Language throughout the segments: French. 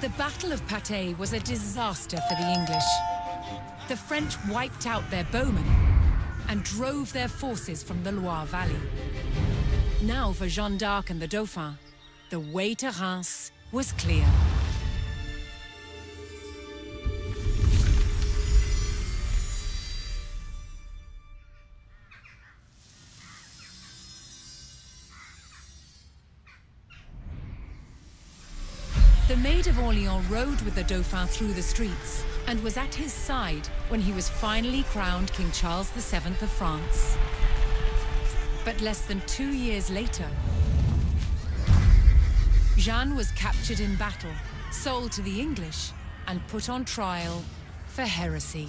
The Battle of Patay was a disaster for the English. The French wiped out their bowmen and drove their forces from the Loire Valley. Now for Jeanne d'Arc and the Dauphin, the way to Reims was clear. Orleans rode with the Dauphin through the streets and was at his side when he was finally crowned King Charles VII of France. But less than two years later, Jeanne was captured in battle, sold to the English, and put on trial for heresy.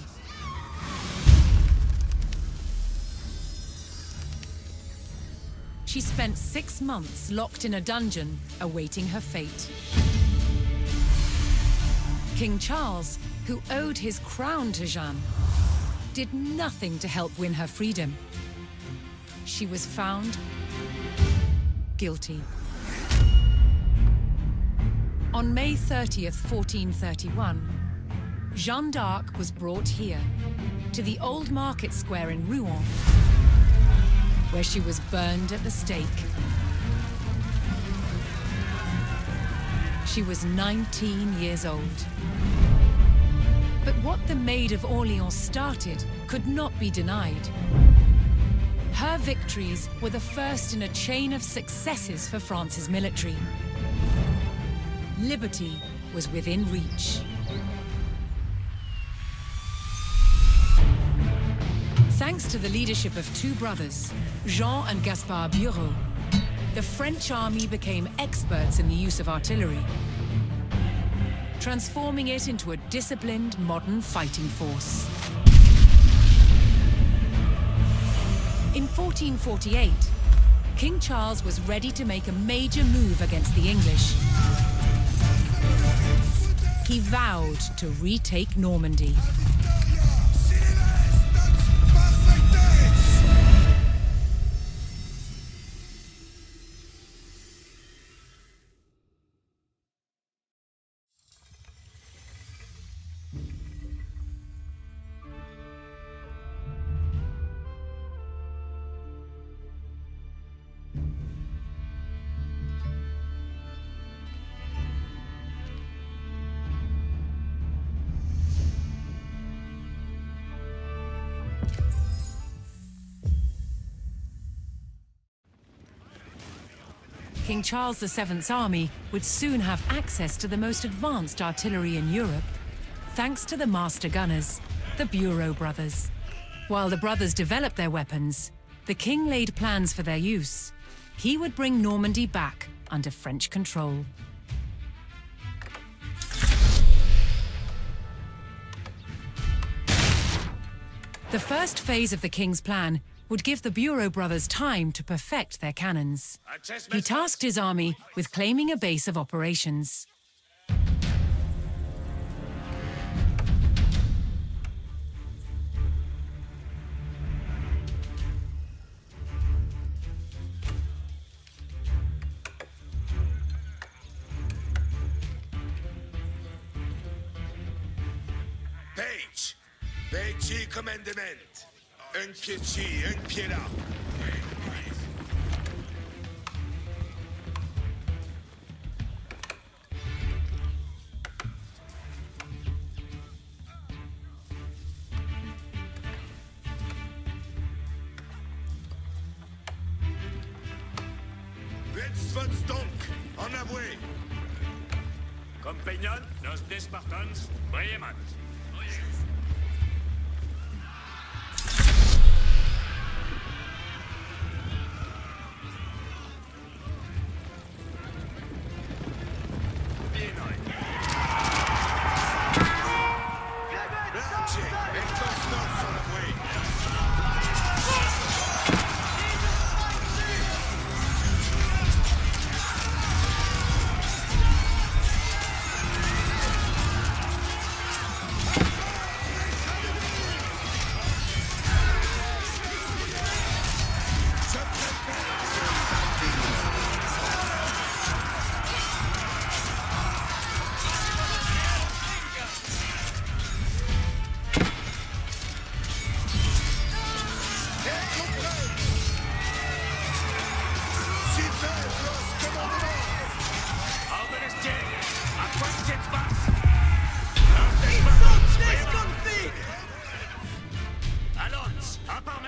She spent six months locked in a dungeon, awaiting her fate. King Charles, who owed his crown to Jeanne, did nothing to help win her freedom. She was found guilty. On May 30th, 1431, Jeanne d'Arc was brought here, to the old market square in Rouen, where she was burned at the stake. She was 19 years old. But what the Maid of Orleans started could not be denied. Her victories were the first in a chain of successes for France's military. Liberty was within reach. Thanks to the leadership of two brothers, Jean and Gaspard Bureau, the French army became experts in the use of artillery, transforming it into a disciplined modern fighting force. In 1448, King Charles was ready to make a major move against the English. He vowed to retake Normandy. King Charles VII's army would soon have access to the most advanced artillery in Europe, thanks to the master gunners, the Bureau brothers. While the brothers developed their weapons, the king laid plans for their use. He would bring Normandy back under French control. The first phase of the king's plan would give the Bureau brothers time to perfect their cannons. He tasked his army with claiming a base of operations. Un pied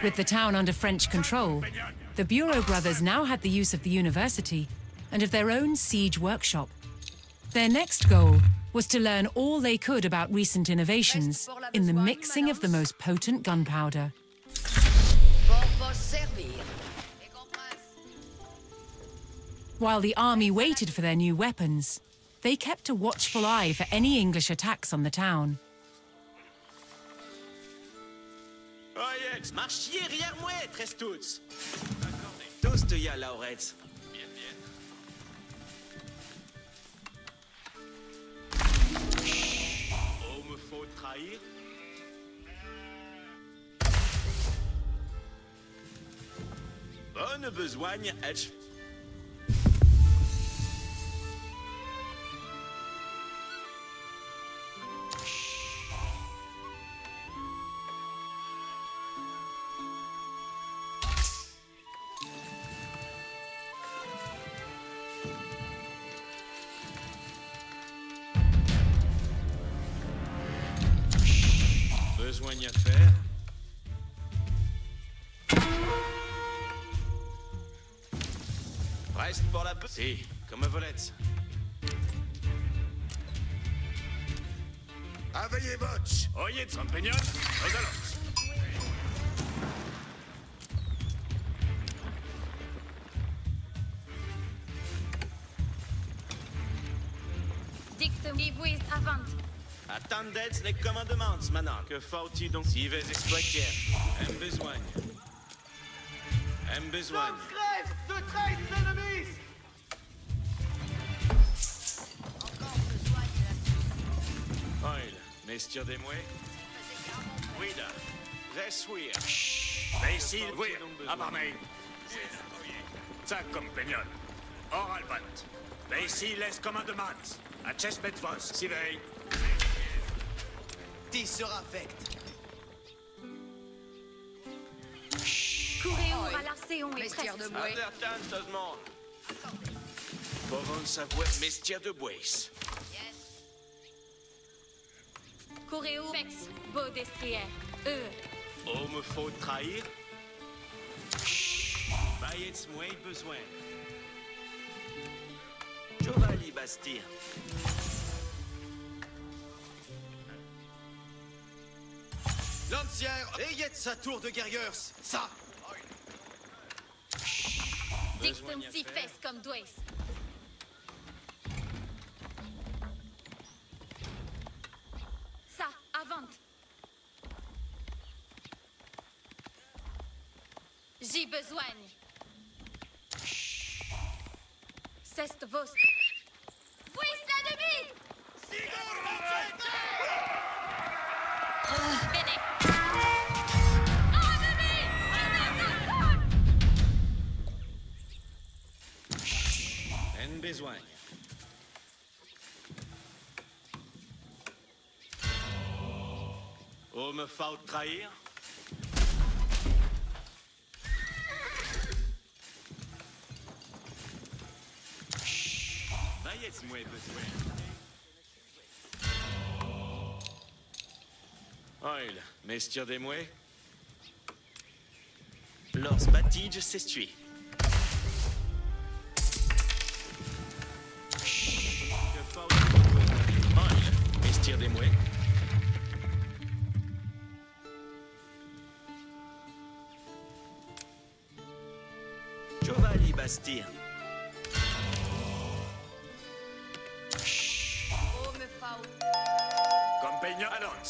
With the town under French control, the Bureau brothers now had the use of the university and of their own siege workshop. Their next goal was to learn all they could about recent innovations in the mixing of the most potent gunpowder. While the army waited for their new weapons, they kept a watchful eye for any English attacks on the town. Oyex, marchier arrière moi, tres tous. Tous te ya, Lauretz. Bien, bien. Oh, me faut trahir. Bonne besogne, Edge. Reste pour la... Si, comme un volette. Aveillez Botch Oyez, compagnon, aux avant. Attendez les commandements, maintenant. Que faut-il donc si veux exploiter Un besoin. Un besoin. Oil, messieurs des mouets. Oui, là. Ressuir. Mais ici, oui, à part main. Ça, compagnon. Oral bant. Mais ici, les commandements. À chest vos, si veille. T'y sera affect. Courez à l'arcéon et Mestière de le monde. Pouvons savoir, messieurs de Bois. Au pex, beau destrière. Eux. Oh, me faut trahir. Baillez moi besoin. Giovanni Bastien. Lancière, ayez sa tour de guerriers, ça Dictum si faire. fes comme dois. Ça, avant. J'y besoin. C'est vos. Bene. Ennemi! Ennemi! Un besoin. Oh, me faut trahir. Baillez moi besoin. Oil, messieurs des mouets. Lors batige faut Oil, messieurs des mouets. Giovanni Bastien.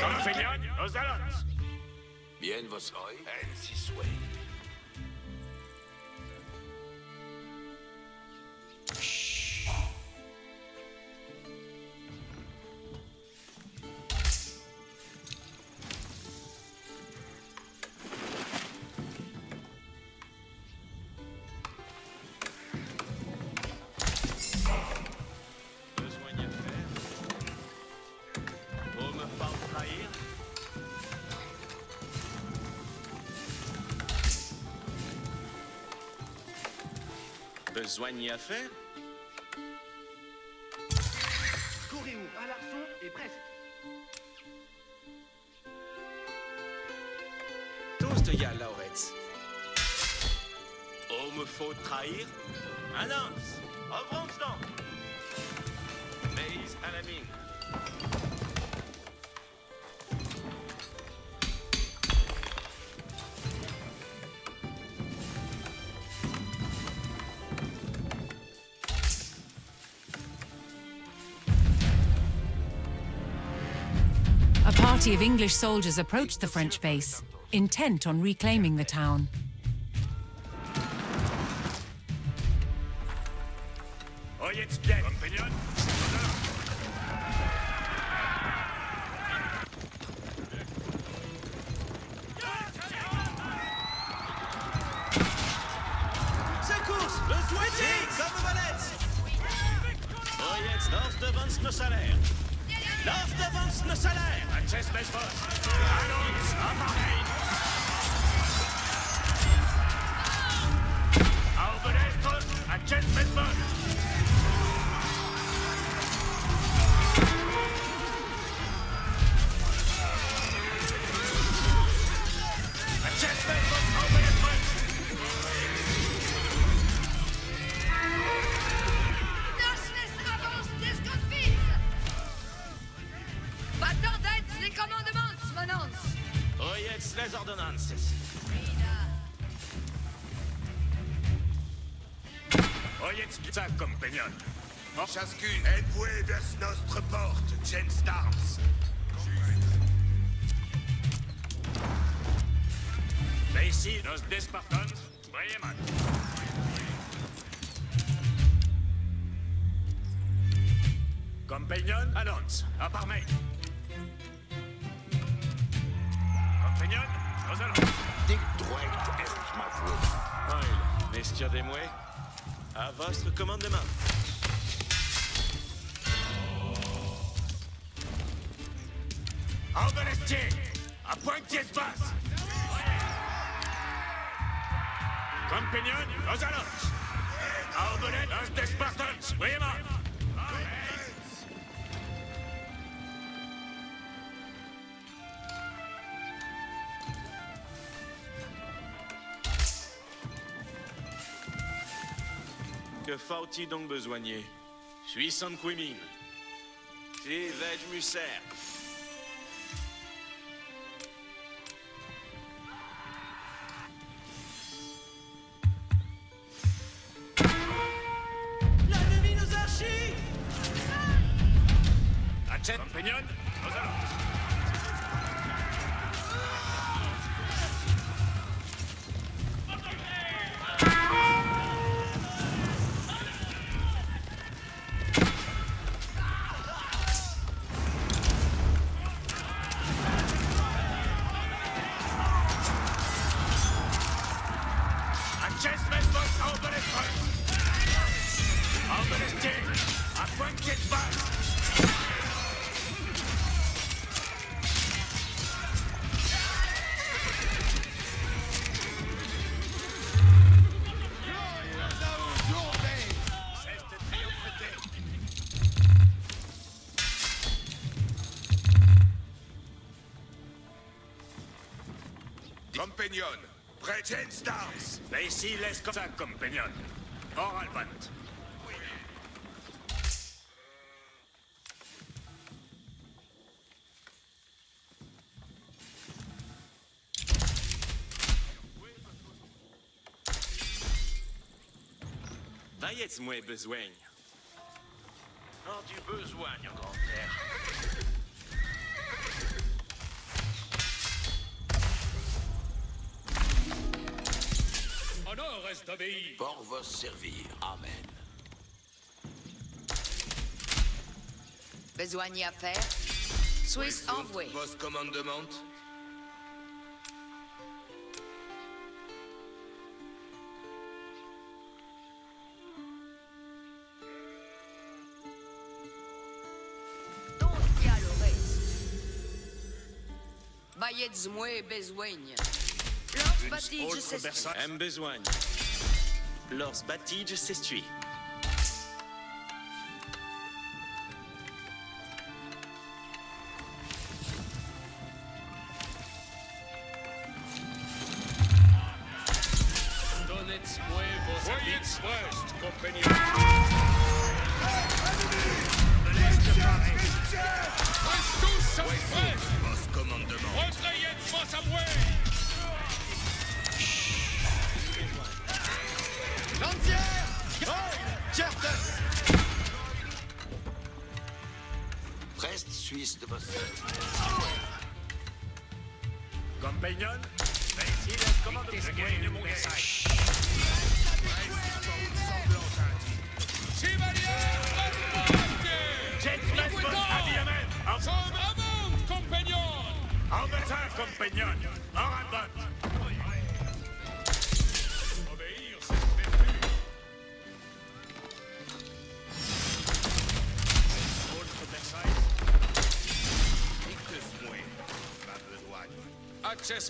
Compagnon, aux allons. Bien vos oi, en. Besoin à faire Coréo, à l'arçon et presque. Tous de ya, Lauretz. Oh, me faut trahir Annonce Avance party of English soldiers approached the French base, intent on reclaiming the town. Que faut-il donc besoigner Suis sans quimine. Si vais-je me ici, laisse comme ça, compagnon. Hors Albant. Vaillez-moi besoin. Oh, du besoin, grand-père. Pour vos servir. Amen. Besoin à faire? Suisse envoyé. Vos commandements. Donc, y a Bayez-moi besoin. Lance bâtie, je sais Autre personne. Aime leurs battige s'essuient.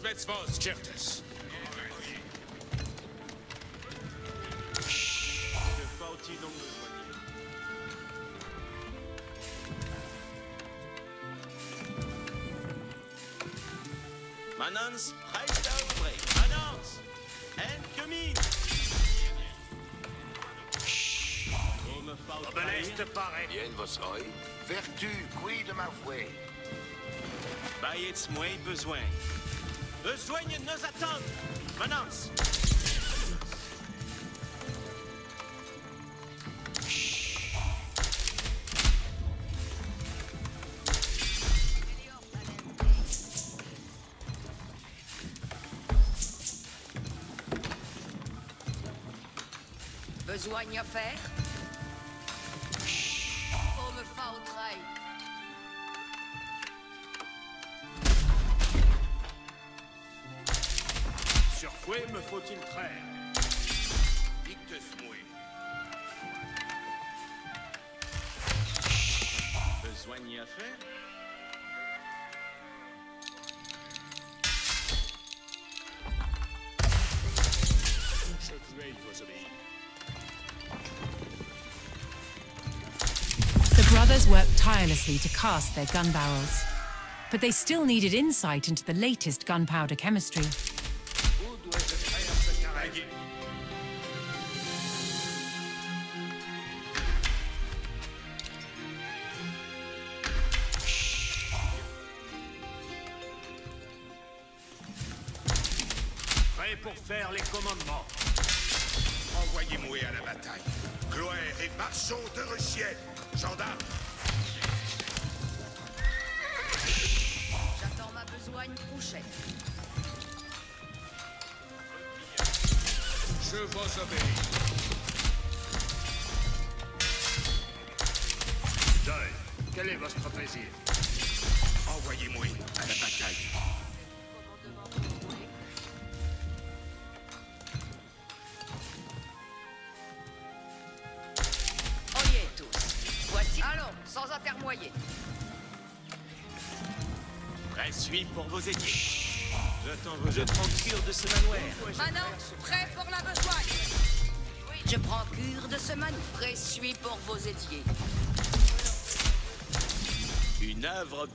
Spetsnaz chapters. Manans, heißt Aufbrechen. Manans! Entgemin! Obelichte pare. Jen. Vertu, qui de ma fouet. Bah, jetzt besoin. besoin nos attendre. Manance. Besoin à faire? worked tirelessly to cast their gun barrels. But they still needed insight into the latest gunpowder chemistry.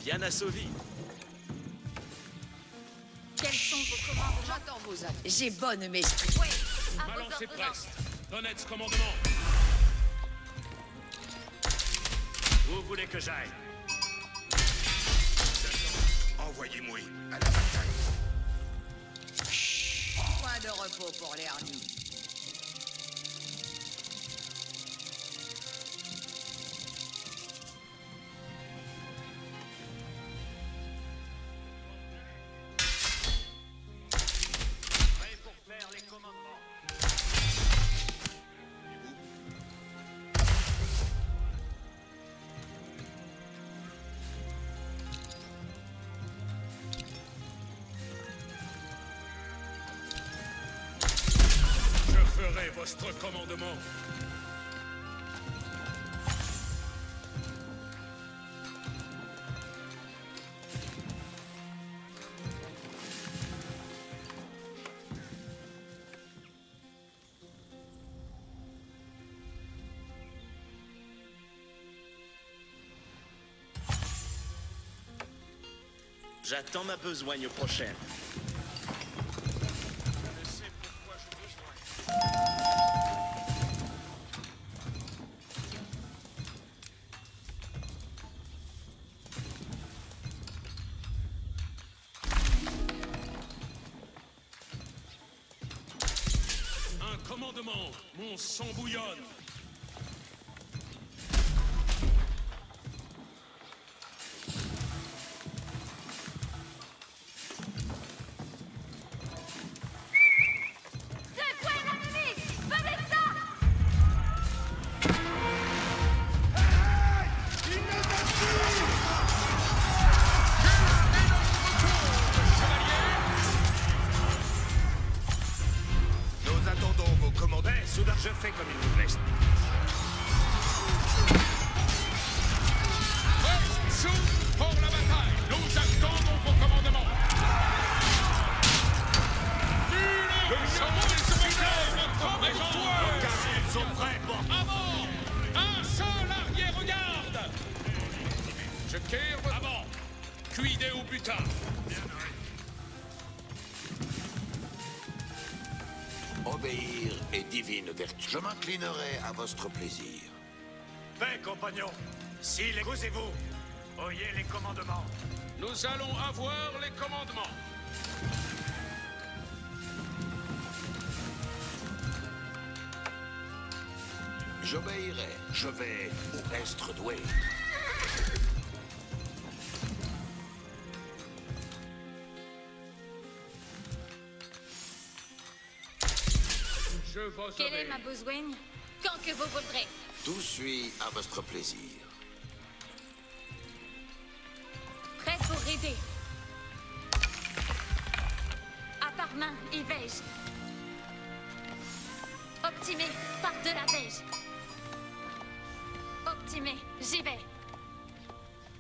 bien assovi. Quels sont vos commandes? J'attends vos actes. J'ai bonne messe. Oui, Balancez presse. Honnête commandement. Où voulez que j'aille? commandement. J'attends ma besogne prochaine. Sang bouillonne. Votre plaisir. Paix, compagnons. Si les vous Oyez les commandements. Nous allons avoir les commandements. J'obéirai. Je vais où être doué. Je Quelle est ma besogne? Quand que vous voudrez. Tout suit à votre plaisir. Prêt pour aider. À part main, y vais-je? Optimé, par de la beige. Optimé, j'y vais.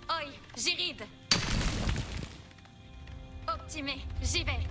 Oi, j'y ride. Optimé, j'y vais.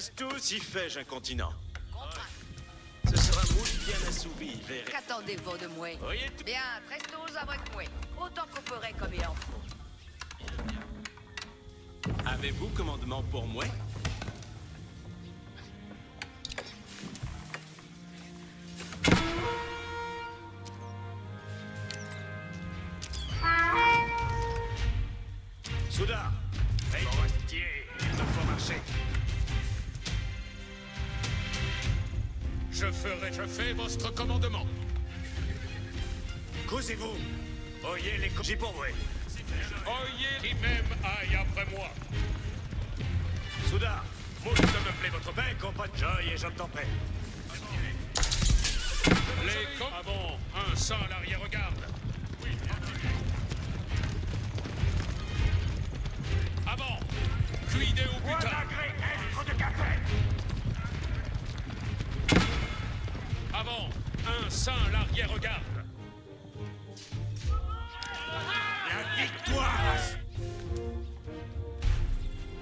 Reste tous, y fais-je un continent. Ce sera moule bien assouvi, verrez. Qu'attendez-vous de moi? Bien, prestos avec moi. Autant qu'on ferait comme il en faut. Avez-vous commandement pour moi? Oyez les... co- J'ai pour vous. Oyez qui même aille après moi. Soudain. Moult me plaît votre paix, compagne. Joy et je t'en prie. Les com... Avant, un sang à l'arrière-garde. Avant, cuidez au butin. Avant, un sein à l'arrière-garde.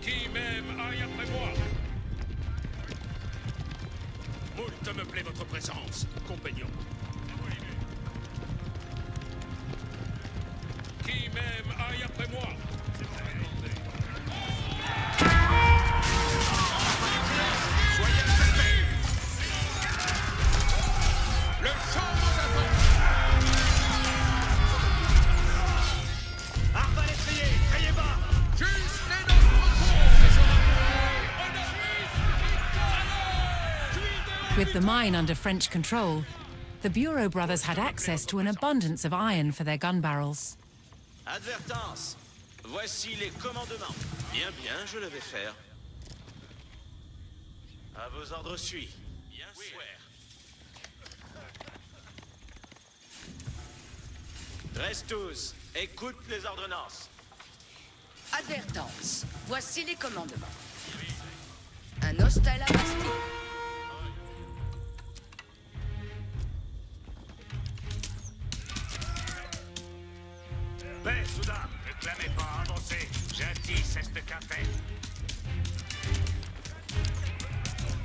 Qui même aille après moi. Moult me plaît votre présence, compagnon. Qui même aille après moi. The mine under French control, the Bureau brothers had access to an abundance of iron for their gun barrels. Advertence. Voici les commandements. Bien, bien, je le vais faire. À vos ordres suis. Bien sûr. Reste tous. Écoute les ordonnances. Advertence. Voici les commandements. Un hostel à Bastille. Paix, soudain Ne clamez pas, avancez J'attisse ce café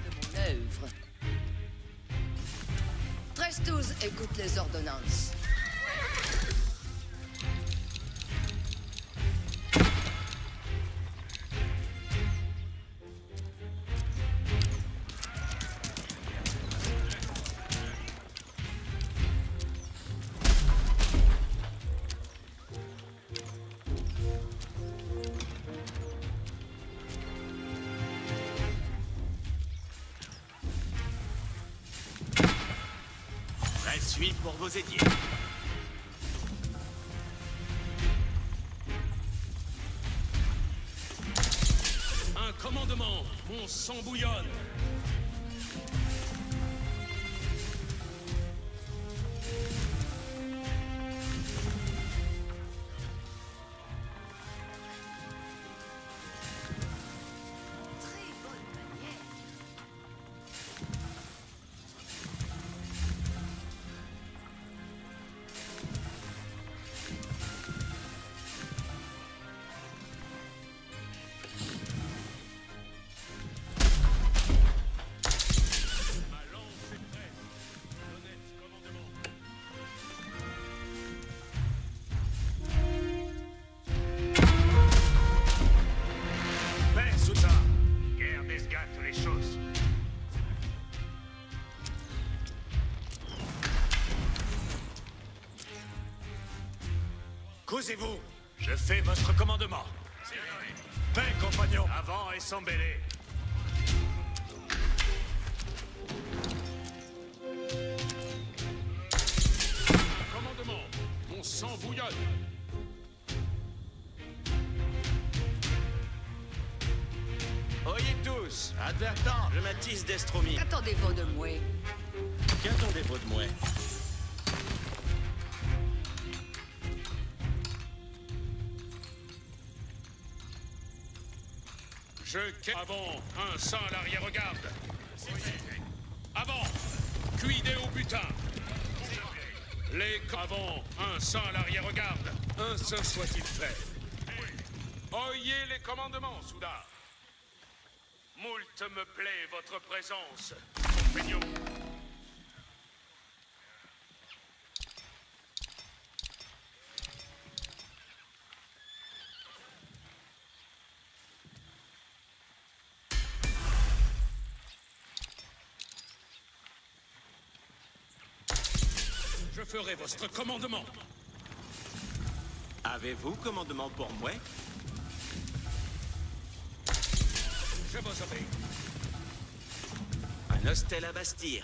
de mon œuvre. 13-12, écoute les ordonnances. Pour vos édiers. Un commandement, mon sang bouillonne. Causez-vous Je fais votre commandement. Paix, compagnons Avant et sans mêlée. Commandement, mon sang bouillonne. Oyez tous. Advertence. Je m'attise d'Estromie. Qu'attendez-vous de moi Je Avant, un sang à l'arrière-garde. Avant, cuidez au butin. Les Avant, un sang à l'arrière-garde. Un seul soit-il fait. Oyez les commandements, Soudard. Moult me plaît votre présence, compagnons. Je ferai votre commandement. Avez-vous commandement pour moi? Je vous obéis. Un hostel à Bastille.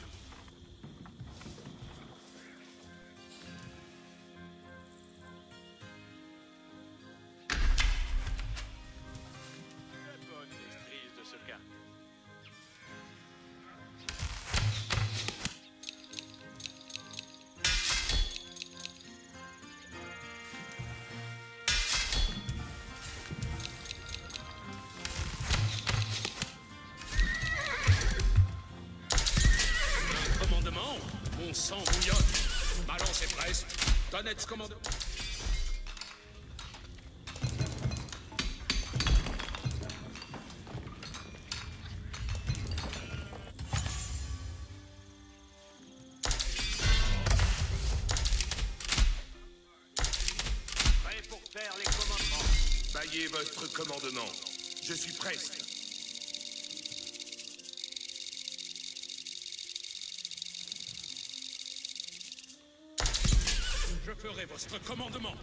D'honnêtes commandements. Prêt pour faire les commandements. Baillez votre commandement. Je suis preste. J'appellerai votre commandement.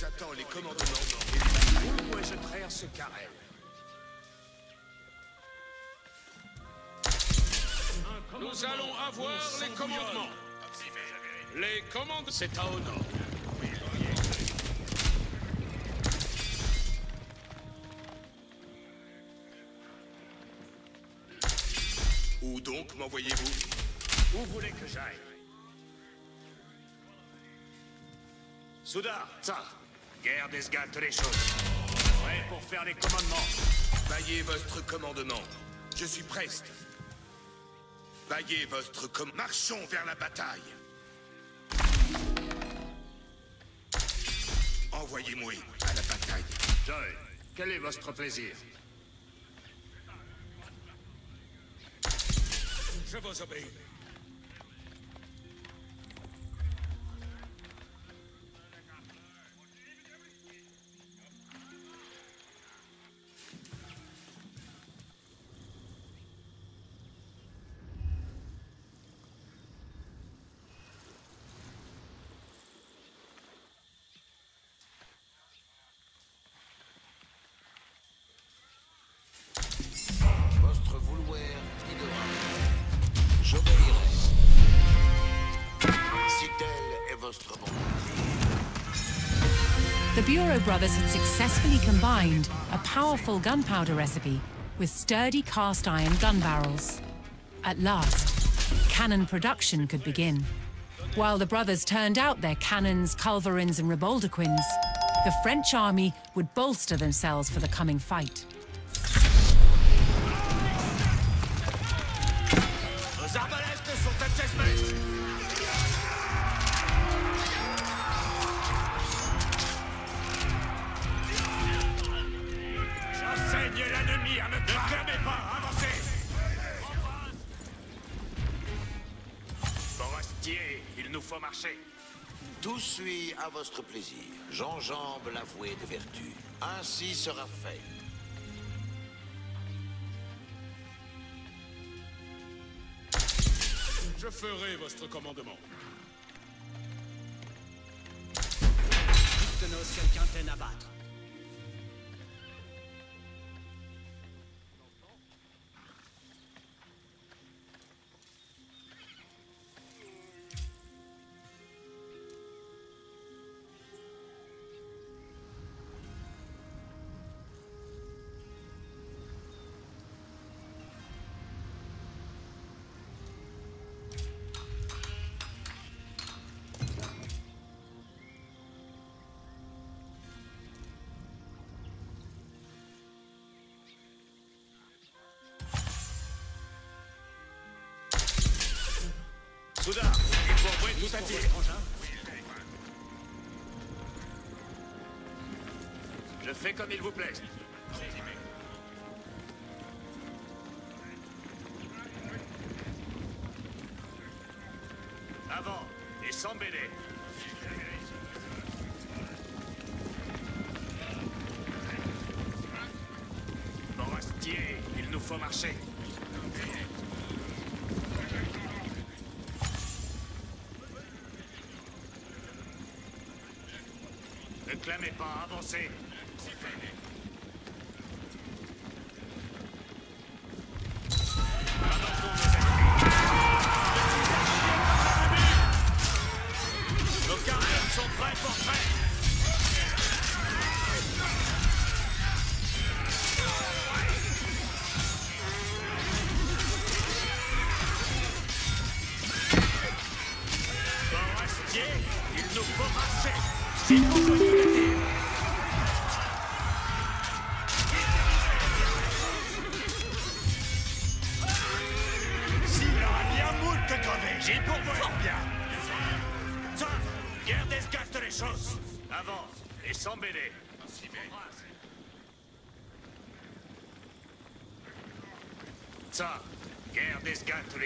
J'attends les commandements et moi je traire ce carrel. Nous allons avoir les commandements. Les commandes, c'est à honor. Où voulez que j'aille Souda, ça. Guerre d'esgate les choses. Prêt pour faire les commandements. Baillez votre commandement. Je suis preste. Baillez votre com... Marchons vers la bataille. Envoyez-moi à la bataille. Joy, quel est votre plaisir Je vous obéis. The Bureau brothers had successfully combined a powerful gunpowder recipe with sturdy cast iron gun barrels. At last, cannon production could begin. While the brothers turned out their cannons, culverins, and riboldequins, the French army would bolster themselves for the coming fight. De vertu. Ainsi sera fait. Je ferai votre commandement. De nos quelqu'un peine à battre. Souda, il envoyer tout à tir. Je fais comme il vous plaît. Avant, et sans mêler. 12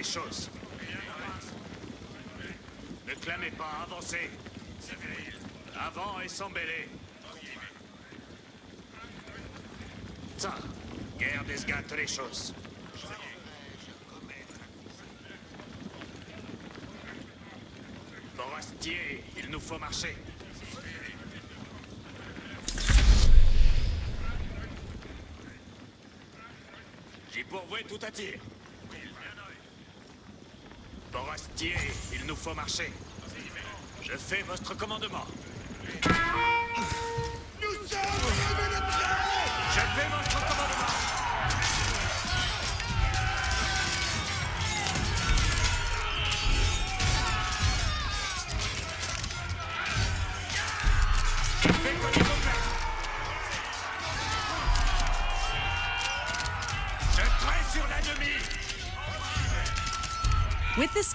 choses. Ne clamez pas, avancez. Avant et sans mêler. Ça, guerre d'esgate les choses. Forestier, il nous faut marcher. J'y pourvois tout à tir. Borastier, il nous faut marcher. Je fais votre commandement.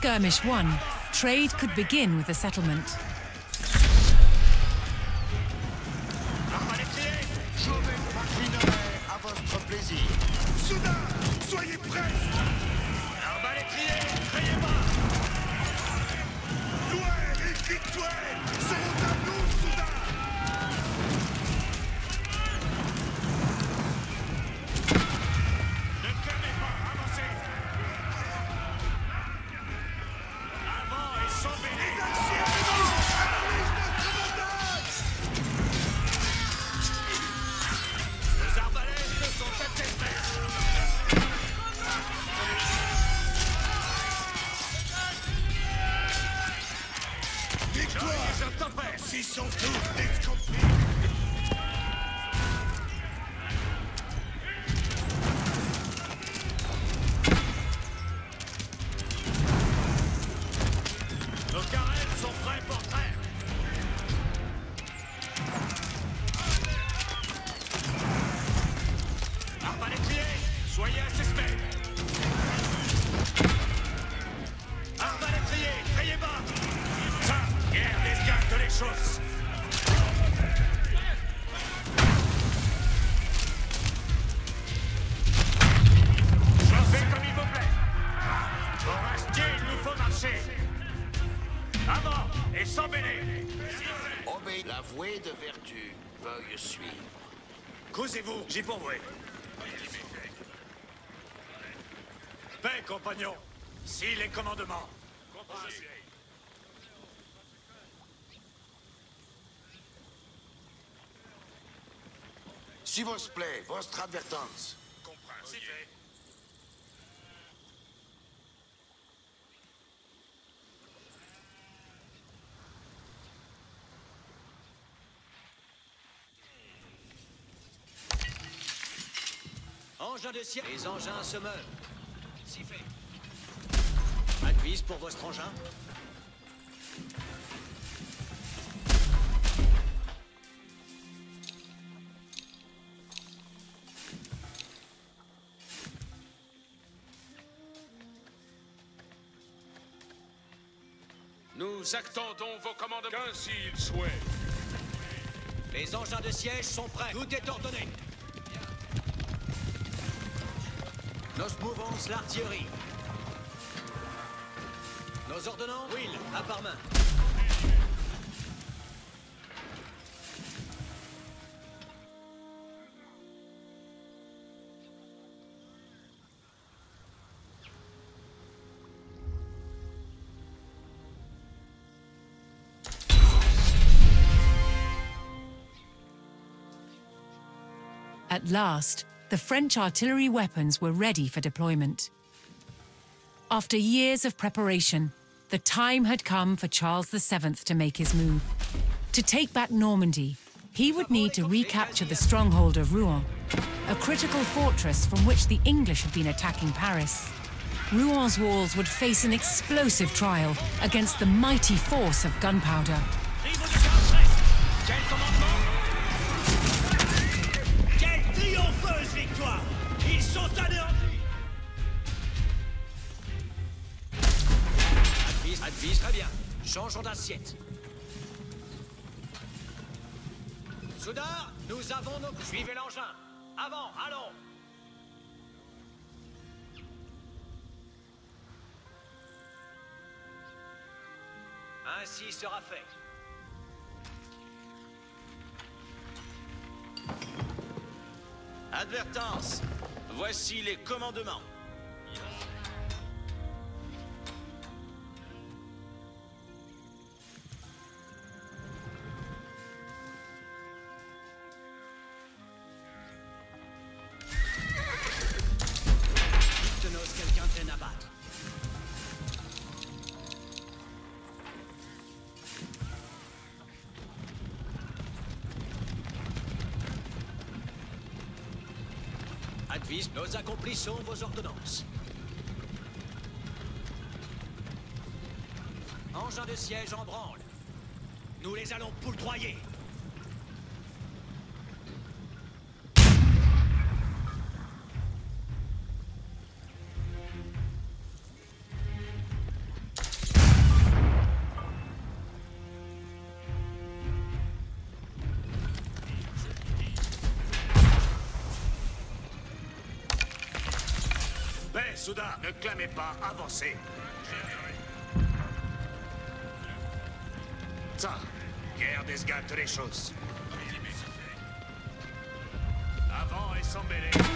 Skirmish won, trade could begin with a settlement. Plaît, votre advertance. Si fait. Engins de ciel. Les engins se meurent. Si fait. Advise pour votre engin. Nous attendons vos commandements. Qu'ainsi il souhaite. Les engins de siège sont prêts. Tout est ordonné. Nos mouvons l'artillerie. Nos ordonnants Will, à part main. At last, the French artillery weapons were ready for deployment. After years of preparation, the time had come for Charles VII to make his move. To take back Normandy, he would need to recapture the stronghold of Rouen, a critical fortress from which the English had been attacking Paris. Rouen's walls would face an explosive trial against the mighty force of gunpowder. Changeons d'assiette. Soudain, nous avons nos... Suivez l'engin. Avant, allons Ainsi sera fait. Advertance. Voici les commandements. Nos accomplissons vos ordonnances. Engin de siège en branle. Nous les allons poudroyer. Ben, Souda, ne clamez pas, avancez. Ça, guerre gâte les choses. Avant et sans mêlée.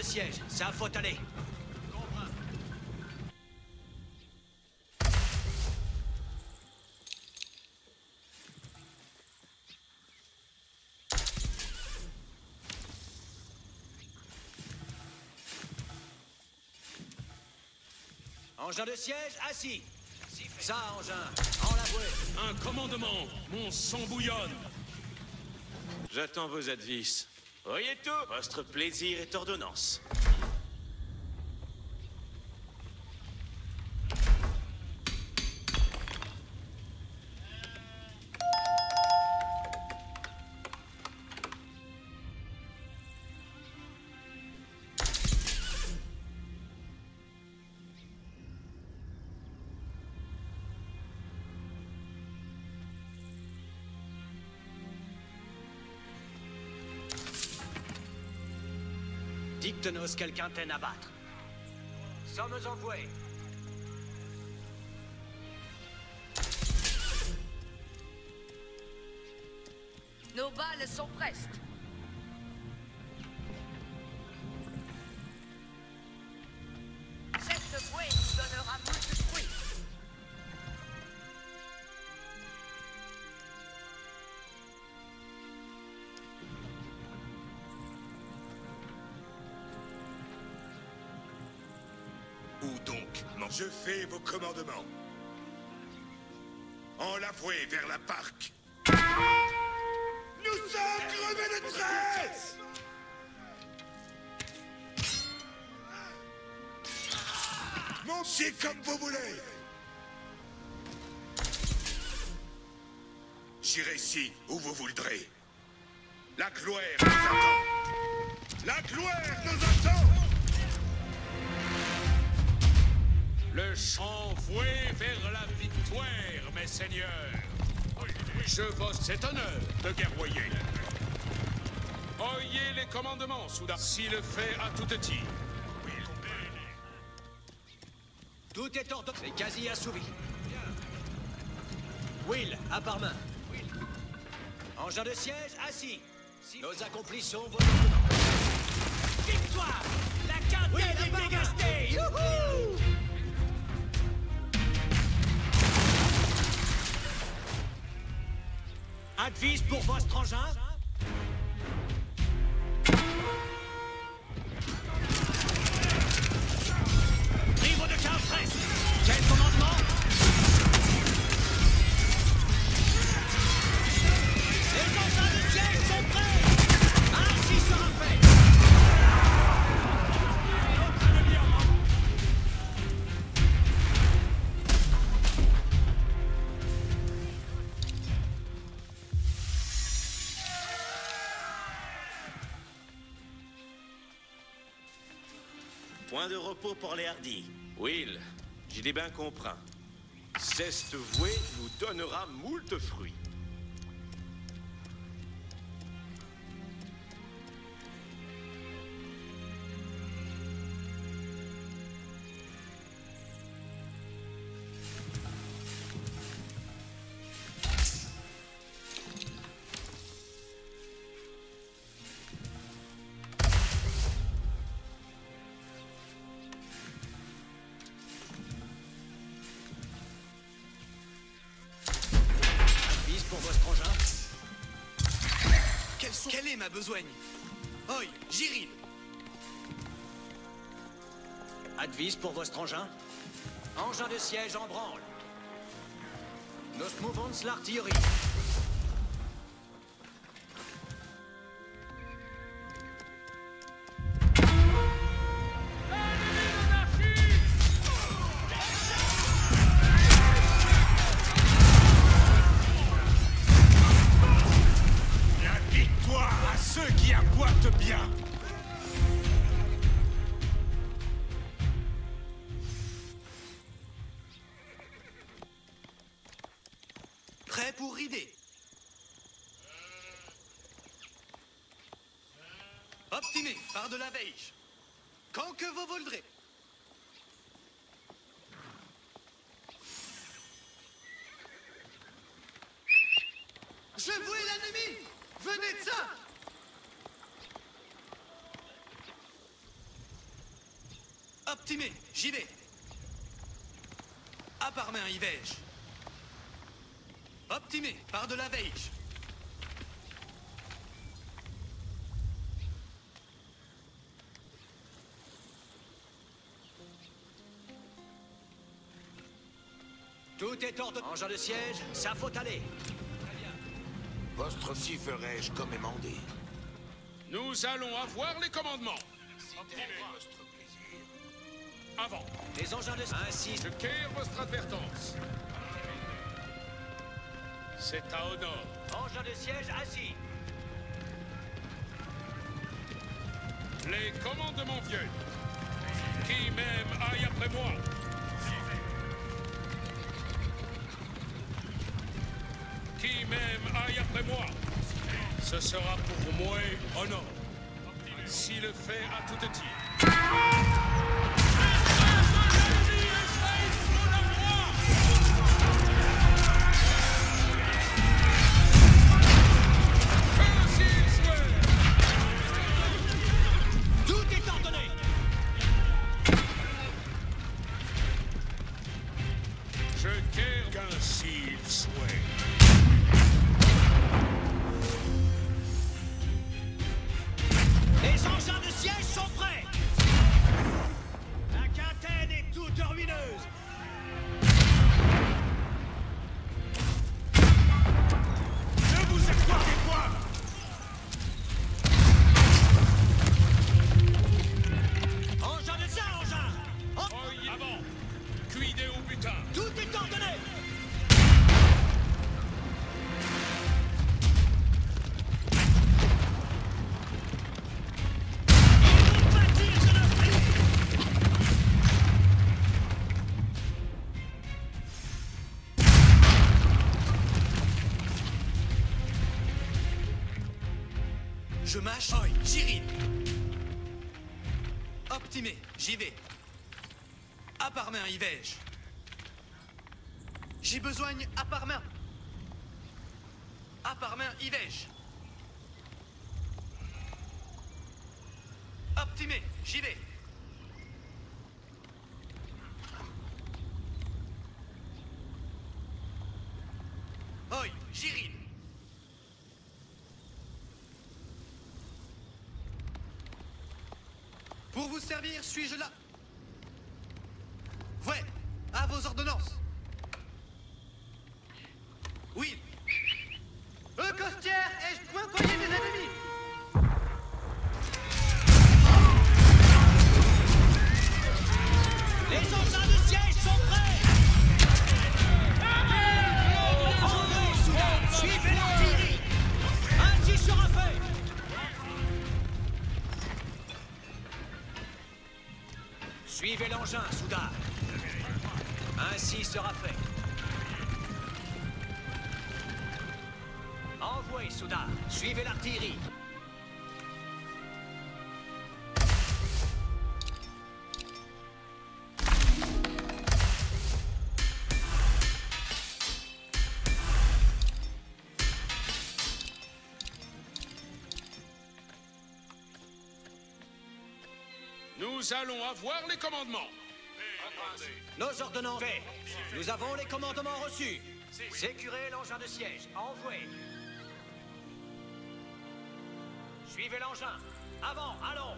De siège, ça faut aller. Engin de siège, assis. Ça, engin, en l'avouer. Un commandement, mon sang bouillonne. J'attends vos advices. Voyez tout, votre plaisir est ordonnance. Dictenos quelqu'un t'aime à battre. Sommes envoyés. Je fais vos commandements. En l'avouer vers la parc. Nous sommes crevés de tresse Montez comme vous voulez J'irai ici où vous voudrez. La gloire nous attend La gloire nous attend Le chant voué vers la victoire, mes seigneurs. Je vos cet honneur de guerroyer. Oyez les commandements, Souda. Si le fait à tout tir. Tout est ordonné. C'est quasi assouvi. Will, à part main. Engin de siège, assis. Nos accomplissons vos ordonnances. Victoire La carte est Youhou Advise pour votre engin de repos pour les hardis. Will, j'ai des bien compris. Ceste voué nous donnera moult fruits. Quelle, est ma besogne Oi, Jiril Advise pour votre engin Engin de siège en branle. Nos mouvons l'artillerie par de la veille. Quand que vous voudrez. Je vois l'ennemi Venez de ça Optimé, j'y vais. À part main, y vais-je. Optimé, par de la veille. Engin de siège, ça faut aller. Votre si ferai-je comme émandé. Nous allons avoir les commandements. Avant. Les engins de Ainsi, Je quitte votre advertence. C'est à honneur. engin de siège assis. Les commandements vieux. Qui même aille après moi. Ce sera pour moi honneur. Si le fait à tout dire. Jiril. Optimé, j'y vais. À part main, y vais-je? J'ai besoin à part main. À part main, y vais-je. Optimé, j'y vais. Oi, Jiril. Vous servir Suis-je là Suivez l'artillerie. Nous allons avoir les commandements. Nos ordonnances. Nous avons les commandements reçus. Sécurez l'engin de siège. Envoyez. Suivez l'engin. Avant, allons.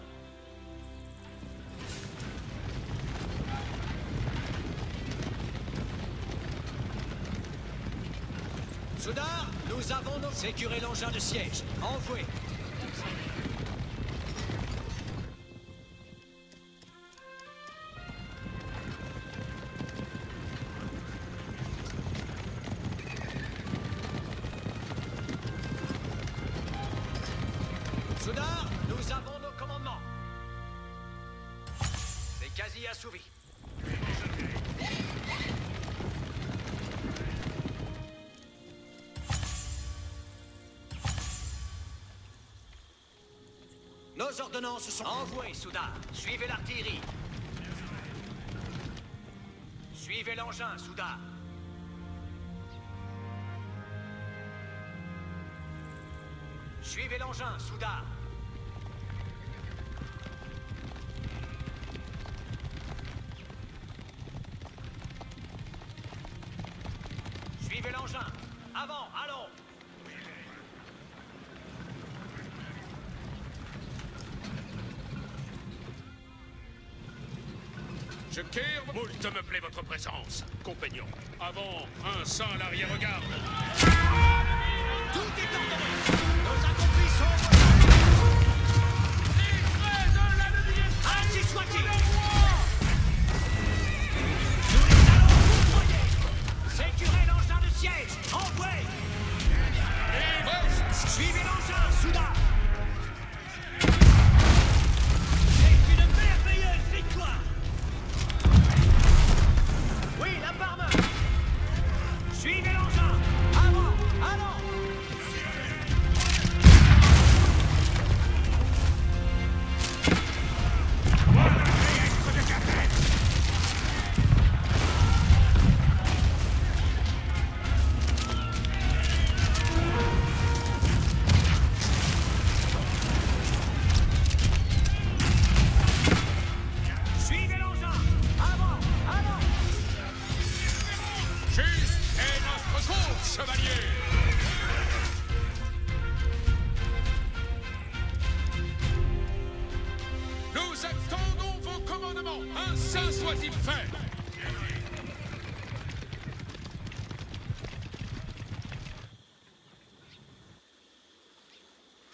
Soudard, nous avons nos... Sécurez l'engin de siège. Envoyez. Sont envoyées, Soudard. Suivez l'artillerie. Suivez l'engin, Soudard. Suivez l'engin, Soudard. Je kère, moult me plaît votre présence, compagnon. Avant, un sang à l'arrière-garde. Tout est ordonné. Nos accomplis sont...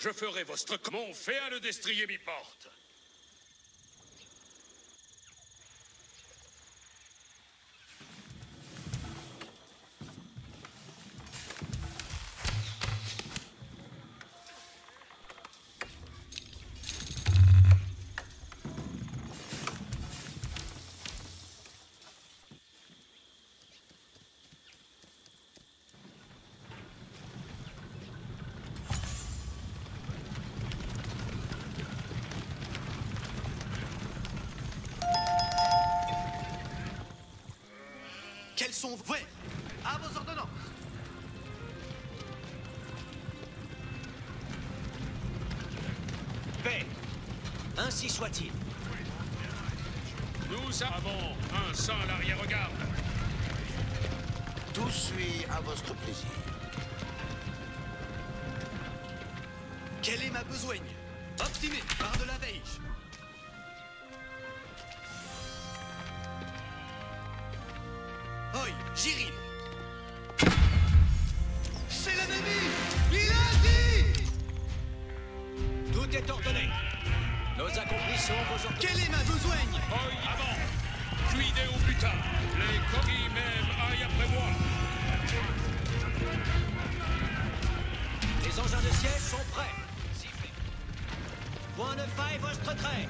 Je ferai votre command fait à le destrier mi-porte. ça Avant, un sans l'arrière-garde. Tout suit à votre plaisir. Quelle est ma besogne? Optimé par de la veille. Oi, Jiril C'est l'ennemi Il a dit Tout est ordonné nos accomplissements aujourd'hui. Quelle est ma besogne? Oeil avant Cuidez au butin Les coquilles même aillent après moi Les engins de siège sont prêts. Sifflez. Point de faille, votre trait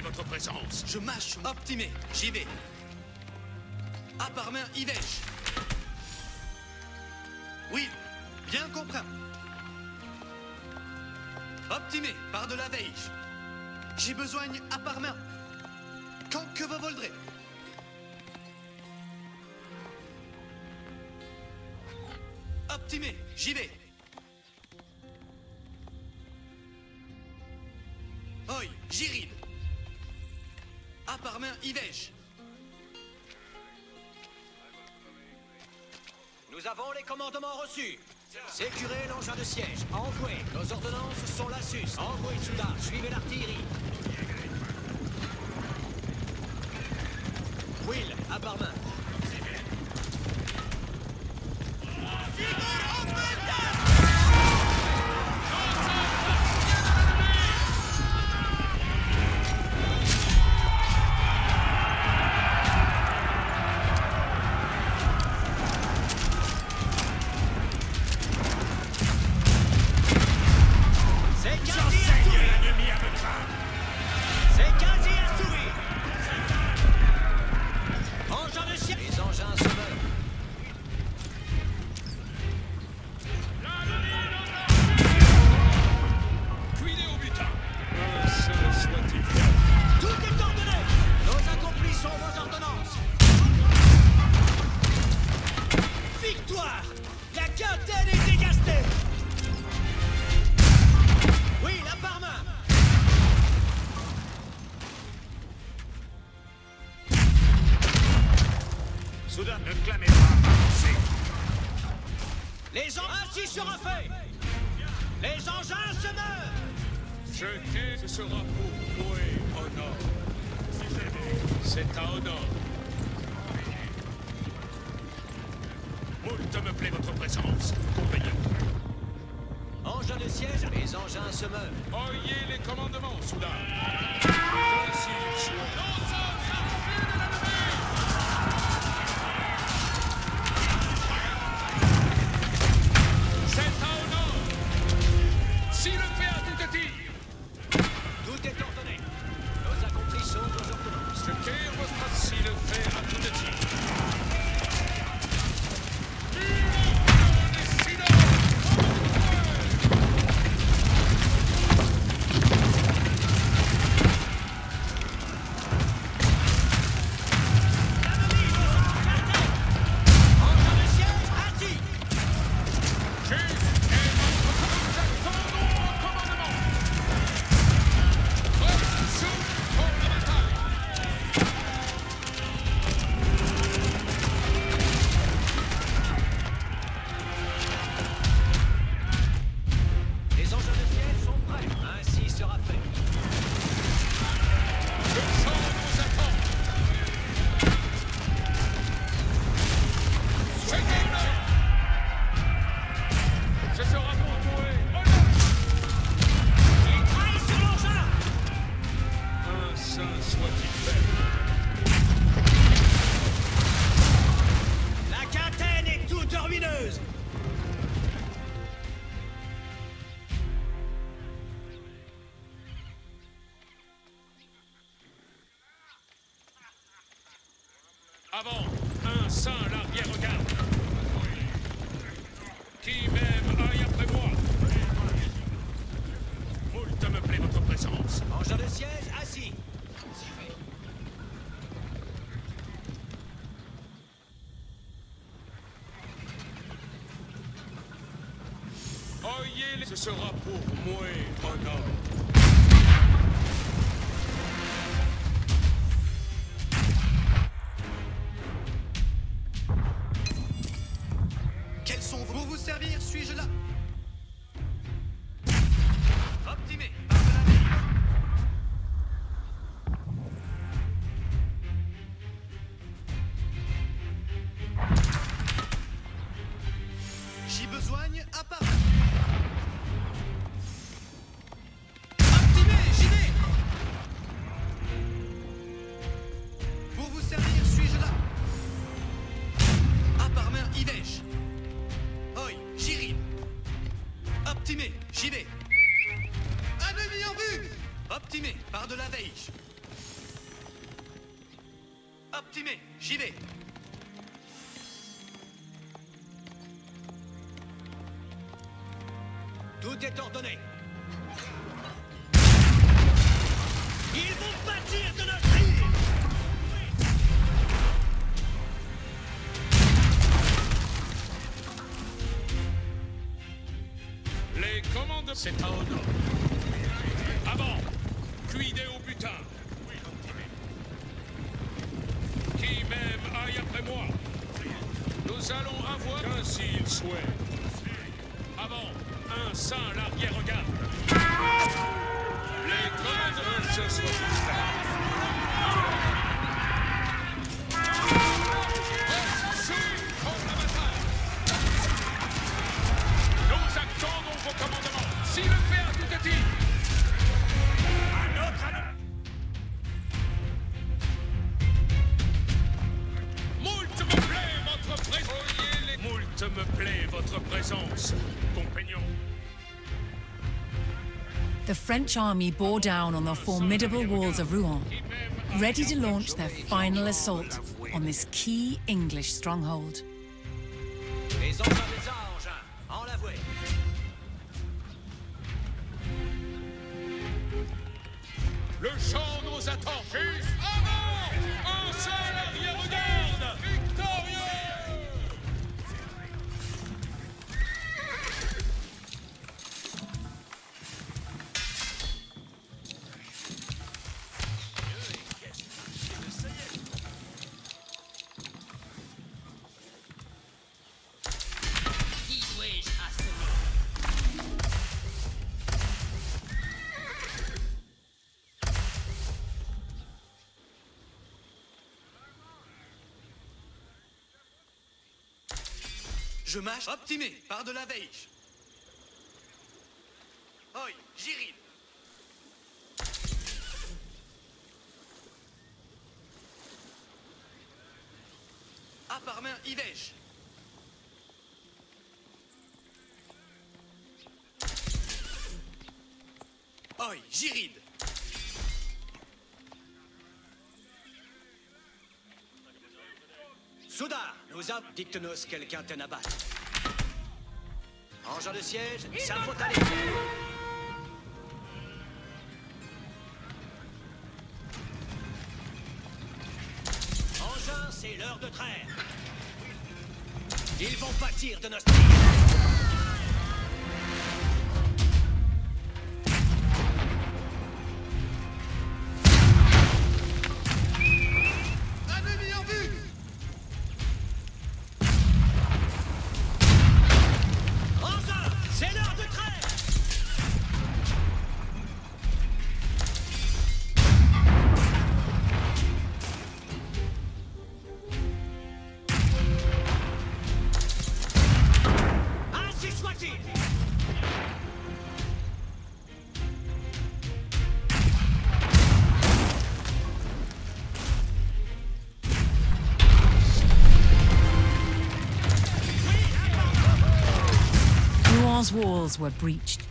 votre présence. Je mâche optimé. J'y vais. À part main, Ivèche. Oui, bien compris. Optimé, par de la veille. J'ai besoin à part main. Quand que vous voldrez Optimé, j'y vais. les commandements reçus. Sécurez l'engin de siège. Envoyez. Nos ordonnances sont la sus. Envoyez Souda. Suivez l'artillerie. Will, à Barbin. Sera pour moi, mon homme. C'est à honneur. Avant, cuidez au butin. Qui même aille après moi? Nous allons avoir qu'ainsi il souhaite. Avant, un saint l'arrière-garde. Les commandes se sont French army bore down on the formidable walls of Rouen, ready to launch their final assault on this key English stronghold. Je mâche. Optimé, par de la veille. Oi, j'y À part main, vais-je. Oi, j'y ride. Souda, nous a... Dicte-nous quelqu'un. Engin de siège, ça faut aller. Engin, c'est l'heure de traire. Ils vont pâtir de notre Rouen walls were breached.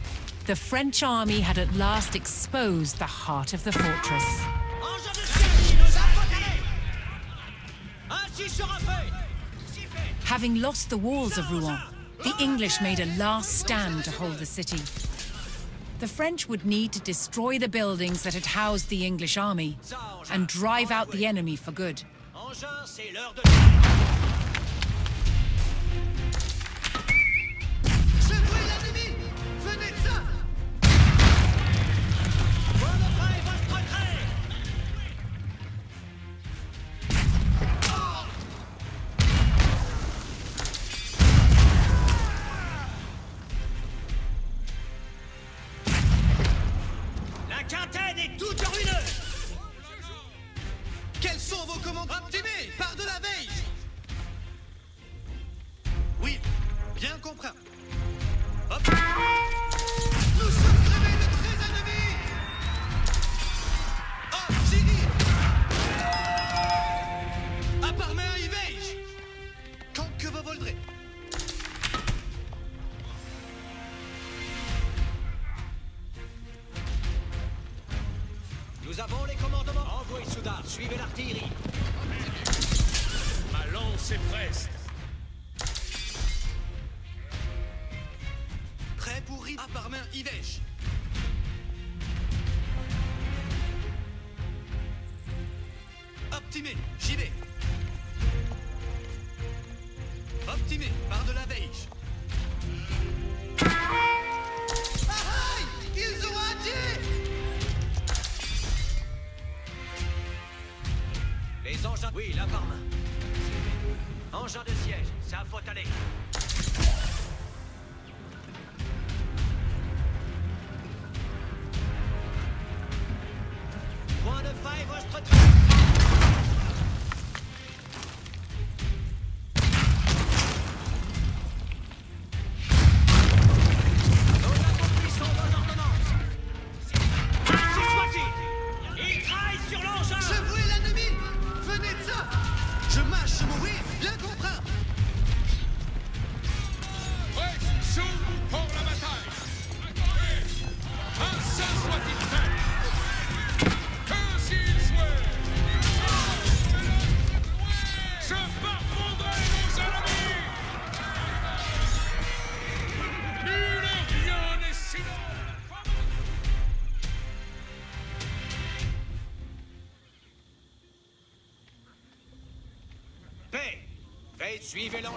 The French army had at last exposed the heart of the fortress. Having lost the walls of Rouen, the English made a last stand to hold the city. The French would need to destroy the buildings that had housed the English army and drive out the enemy for good. Rire à part main, Yveige Optimé, j'y vais Optimé, par de la veille Aïe Ils ont raté Les engins... Oui, la par main. Engin de siège, ça faut aller.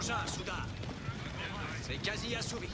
Souda C'est quasi assouvi.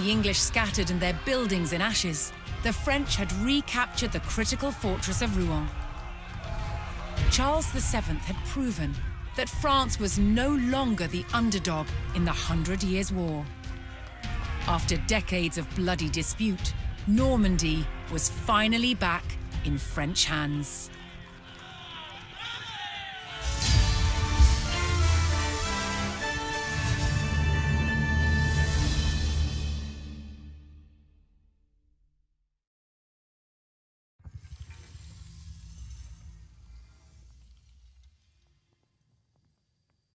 The English scattered and their buildings in ashes, the French had recaptured the critical fortress of Rouen. Charles VII had proven that France was no longer the underdog in the Hundred Years' War. After decades of bloody dispute, Normandy was finally back in French hands.